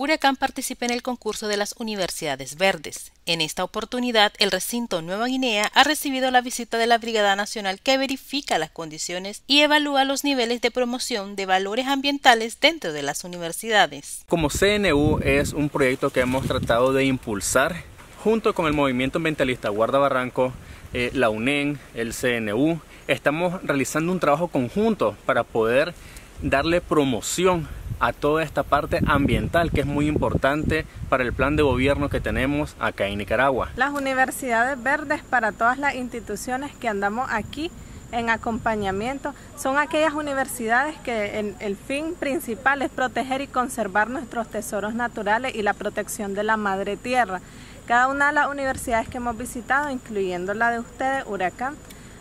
Huracán participa en el concurso de las Universidades Verdes. En esta oportunidad, el recinto Nueva Guinea ha recibido la visita de la Brigada Nacional que verifica las condiciones y evalúa los niveles de promoción de valores ambientales dentro de las universidades. Como CNU es un proyecto que hemos tratado de impulsar junto con el movimiento ambientalista Guarda Barranco, eh, la UNEN, el CNU, estamos realizando un trabajo conjunto para poder darle promoción a toda esta parte ambiental que es muy importante para el plan de gobierno que tenemos acá en Nicaragua. Las universidades verdes para todas las instituciones que andamos aquí en acompañamiento son aquellas universidades que el, fin principal es proteger y conservar nuestros tesoros naturales y la protección de la madre tierra. Cada una de las universidades que hemos visitado, incluyendo la de ustedes, Huracán,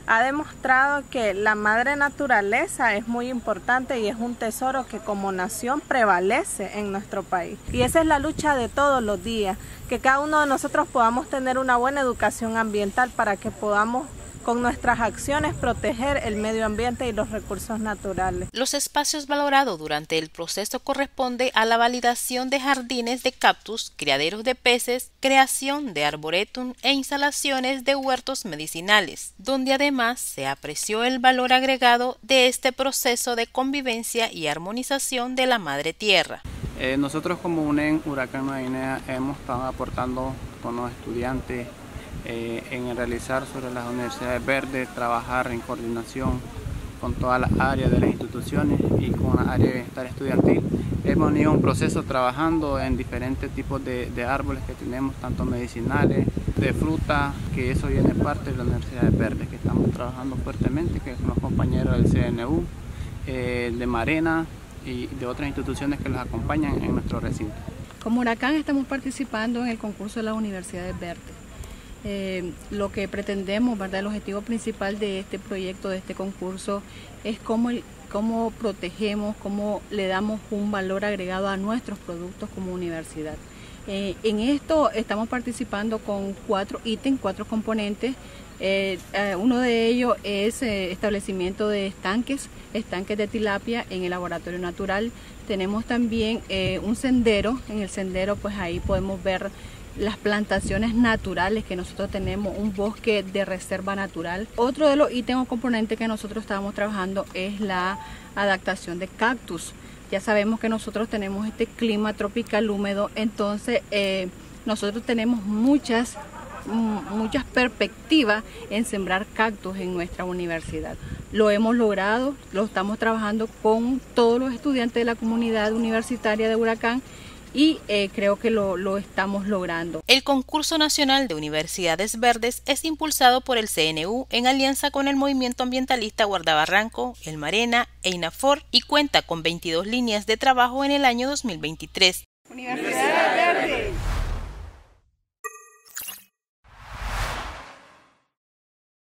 ha demostrado que la madre naturaleza es muy importante y es un tesoro que como nación prevalece en nuestro país. Y esa es la lucha de todos los días, que cada uno de nosotros podamos tener una buena educación ambiental para que podamos con nuestras acciones proteger el medio ambiente y los recursos naturales. Los espacios valorados durante el proceso corresponde a la validación de jardines de cactus, criaderos de peces, creación de arboretum e instalaciones de huertos medicinales, donde además se apreció el valor agregado de este proceso de convivencia y armonización de la madre tierra. Eh, nosotros como UNEN Huracán Nueva Guinea hemos estado aportando con los estudiantes eh, en realizar sobre las universidades verdes, trabajar en coordinación con todas las áreas de las instituciones y con la área de bienestar estudiantil. Hemos tenido un proceso trabajando en diferentes tipos de, árboles que tenemos, tanto medicinales, de fruta, que eso viene parte de las universidades verdes, que estamos trabajando fuertemente, que son los compañeros del CNU, eh, de Marena y de otras instituciones que los acompañan en nuestro recinto. Como Huracán estamos participando en el concurso de las universidades verdes. Eh, lo que pretendemos, ¿verdad? el objetivo principal de este proyecto, de este concurso, es cómo, cómo protegemos, cómo le damos un valor agregado a nuestros productos como universidad. Eh, en esto estamos participando con cuatro ítems, cuatro componentes. Eh, uno de ellos es establecimiento de estanques, estanques de tilapia en el laboratorio natural. Tenemos también un sendero, en el sendero pues ahí podemos ver las plantaciones naturales que nosotros tenemos, un bosque de reserva natural. Otro de los ítems o componentes que nosotros estamos trabajando es la adaptación de cactus. Ya sabemos que nosotros tenemos este clima tropical húmedo, entonces eh, nosotros tenemos muchas muchas perspectivas en sembrar cactus en nuestra universidad. Lo hemos logrado, lo estamos trabajando con todos los estudiantes de la comunidad universitaria de Huracán y eh, creo que lo, lo, estamos logrando. El concurso nacional de universidades verdes es impulsado por el CNU en alianza con el movimiento ambientalista Guardabarranco, el Marena e INAFOR y cuenta con 22 líneas de trabajo en el año 2023.